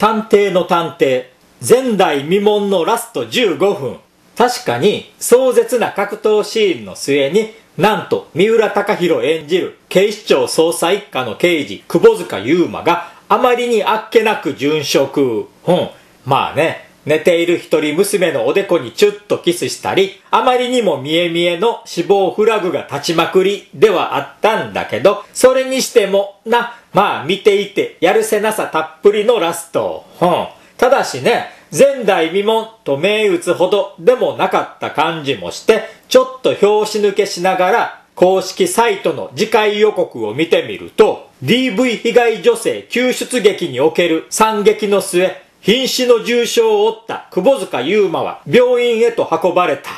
探偵の探偵、前代未聞のラスト15分。確かに壮絶な格闘シーンの末に、なんと三浦貴弘演じる警視庁捜査一課の刑事、窪塚優馬があまりにあっけなく殉職。うん。まあね、寝ている一人娘のおでこにチュッとキスしたり、あまりにも見え見えの死亡フラグが立ちまくりではあったんだけど、それにしても、な、まあ見ていてやるせなさたっぷりのラスト。うん。ただしね、前代未聞と銘打つほどでもなかった感じもして、ちょっと拍子抜けしながら、公式サイトの次回予告を見てみると、DV 被害女性救出劇における惨劇の末、瀕死の重傷を負った窪塚優馬は病院へと運ばれた。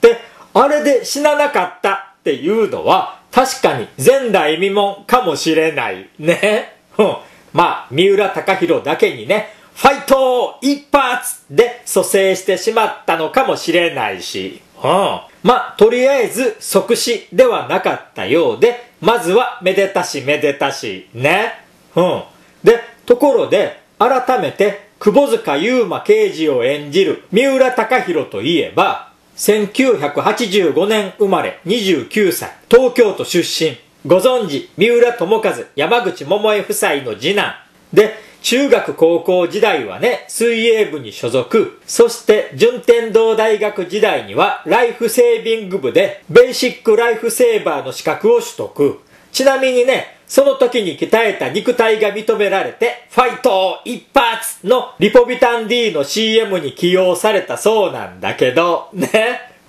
で、あれで死ななかったっていうのは確かに前代未聞かもしれない。ね。うん。まあ、三浦貴大だけにね、ファイト一発で蘇生してしまったのかもしれないし。うん。まあ、とりあえず即死ではなかったようで、まずはめでたしめでたし。ね。うん。で、ところで、改めて窪塚優馬刑事を演じる三浦貴大といえば、1985年生まれ29歳、東京都出身。ご存知、三浦智和、山口百恵夫妻の次男。で、中学高校時代はね、水泳部に所属。そして、順天堂大学時代には、ライフセービング部で、ベーシックライフセーバーの資格を取得。ちなみにね、その時に鍛えた肉体が認められて、ファイト一発のリポビタン D の CM に起用されたそうなんだけど、ね。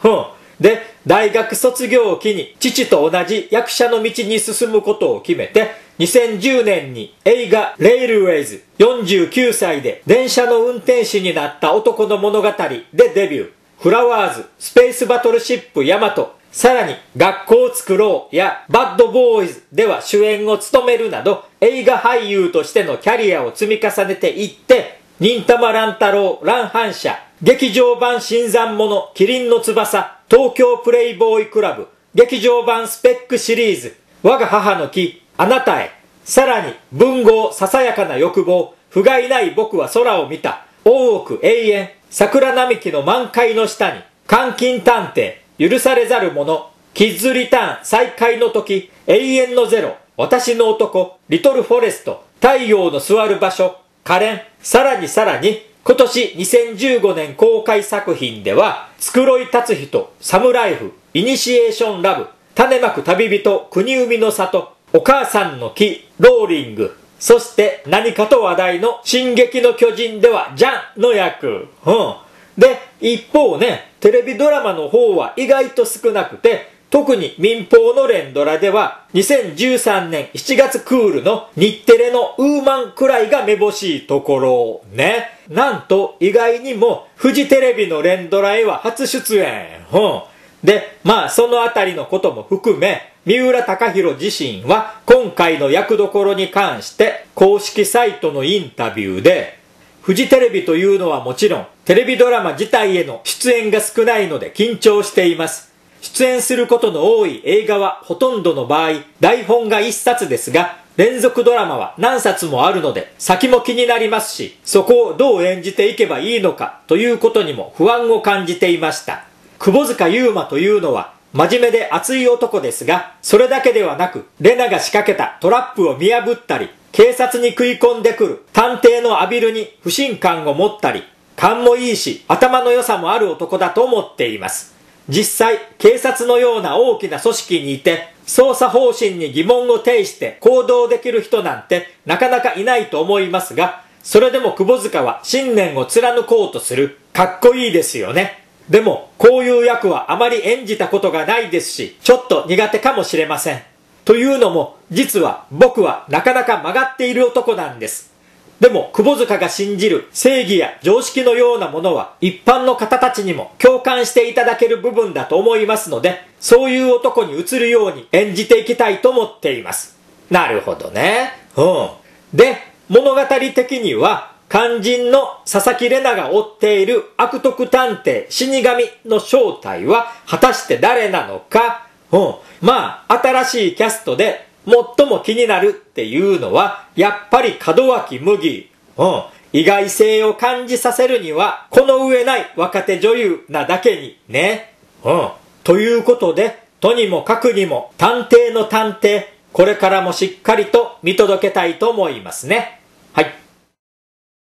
うん。で、大学卒業を機に父と同じ役者の道に進むことを決めて、2010年に映画レイルウェイズ49歳で電車の運転士になった男の物語でデビュー。フラワーズ、スペースバトルシップヤマト、さらに、学校を作ろうやバッドボーイズでは主演を務めるなど、映画俳優としてのキャリアを積み重ねていって、忍たま乱太郎、乱反射、劇場版新参者、キリンの翼、東京プレイボーイクラブ、劇場版スペックシリーズ、我が母の木、あなたへ、さらに、文豪、ささやかな欲望、不甲斐ない僕は空を見た、大奥永遠、桜並木の満開の下に、監禁探偵、許されざる者、キッズリターン再開の時、永遠のゼロ、私の男、リトルフォレスト、太陽の座る場所、可憐、さらにさらに、今年2015年公開作品では、つくろい立つ人、サムライフ、イニシエーションラブ、種まく旅人、国海の里、お母さんの木、ローリング、そして何かと話題の進撃の巨人ではジャンの役。うん。で、一方ね、テレビドラマの方は意外と少なくて、特に民放の連ドラでは、2013年7月クールの日テレのウーマンくらいがめぼしいところね。なんと意外にもフジテレビの連ドラへは初出演。うん。で、まあそのあたりのことも含め、三浦隆弘自身は今回の役どころに関して公式サイトのインタビューで、フジテレビというのはもちろん、テレビドラマ自体への出演が少ないので緊張しています。出演することの多い映画はほとんどの場合、台本が一冊ですが、連続ドラマは何冊もあるので、先も気になりますし、そこをどう演じていけばいいのかということにも不安を感じていました。窪塚優馬というのは、真面目で熱い男ですが、それだけではなく、レナが仕掛けたトラップを見破ったり、警察に食い込んでくる探偵のアビルに不信感を持ったり、勘もいいし頭の良さもある男だと思っています。実際、警察のような大きな組織にいて、捜査方針に疑問を呈して行動できる人なんてなかなかいないと思いますが、それでも窪塚は信念を貫こうとする。かっこいいですよね。でも、こういう役はあまり演じたことがないですし、ちょっと苦手かもしれません。というのも、実は僕はなかなか曲がっている男なんです。でも、窪塚が信じる正義や常識のようなものは、一般の方たちにも共感していただける部分だと思いますので、そういう男に映るように演じていきたいと思っています。なるほどね。うん。で、物語的には、肝心の佐々木玲奈が追っている悪徳探偵死神の正体は果たして誰なのか？うん。まあ、新しいキャストで最も気になるっていうのは、やっぱり門脇麦。うん。意外性を感じさせるには、この上ない若手女優なだけにね。うん。ということで、とにもかくにも探偵の探偵、これからもしっかりと見届けたいと思いますね。はい。